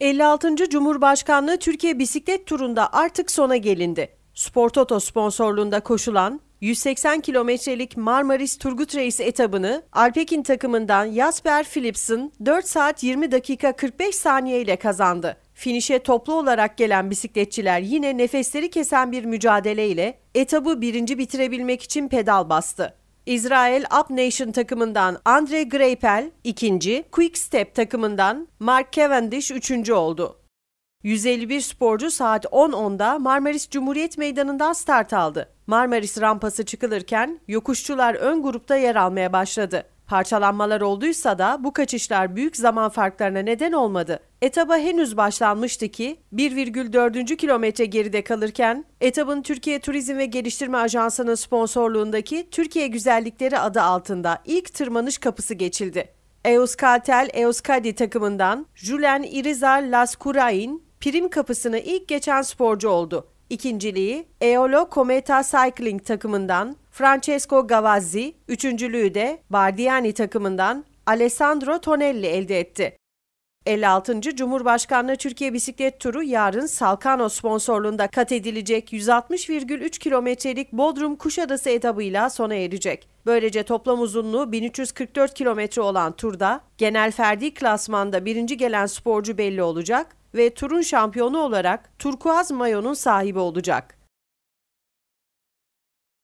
56. Cumhurbaşkanlığı Türkiye Bisiklet Turu'nda artık sona gelindi. Spor Toto sponsorluğunda koşulan 180 kilometrelik Marmaris Turgut Reis etabını Alpekin takımından Jasper Philipsen 4 saat 20 dakika 45 saniye ile kazandı. Finişe toplu olarak gelen bisikletçiler yine nefesleri kesen bir mücadeleyle etabı birinci bitirebilmek için pedal bastı. İsrail Up Nation takımından Andre Greipel ikinci, Quick Step takımından Mark Cavendish üçüncü oldu. 151 sporcu saat 10.10'da Marmaris Cumhuriyet Meydanı'ndan start aldı. Marmaris rampası çıkılırken yokuşçular ön grupta yer almaya başladı. Parçalanmalar olduysa da bu kaçışlar büyük zaman farklarına neden olmadı. Etaba henüz başlanmıştı ki 1,4. kilometre geride kalırken etabın Türkiye Turizm ve Geliştirme Ajansı'nın sponsorluğundaki Türkiye Güzellikleri adı altında ilk tırmanış kapısı geçildi. Euskaltel Euskadi takımından Julen Irizar Laskurain prim kapısını ilk geçen sporcu oldu. İkinciliği Eolo Cometa Cycling takımından Francesco Gavazzi, üçüncülüğü de Bardiani takımından Alessandro Tonelli elde etti. 56. Cumhurbaşkanlığı Türkiye Bisiklet Turu yarın Salkano sponsorluğunda kat edilecek 160,3 kilometrelik Bodrum Kuşadası etabıyla sona erecek. Böylece toplam uzunluğu 1344 kilometre olan turda genel ferdi klasmanda birinci gelen sporcu belli olacak ve turun şampiyonu olarak turkuaz mayonun sahibi olacak.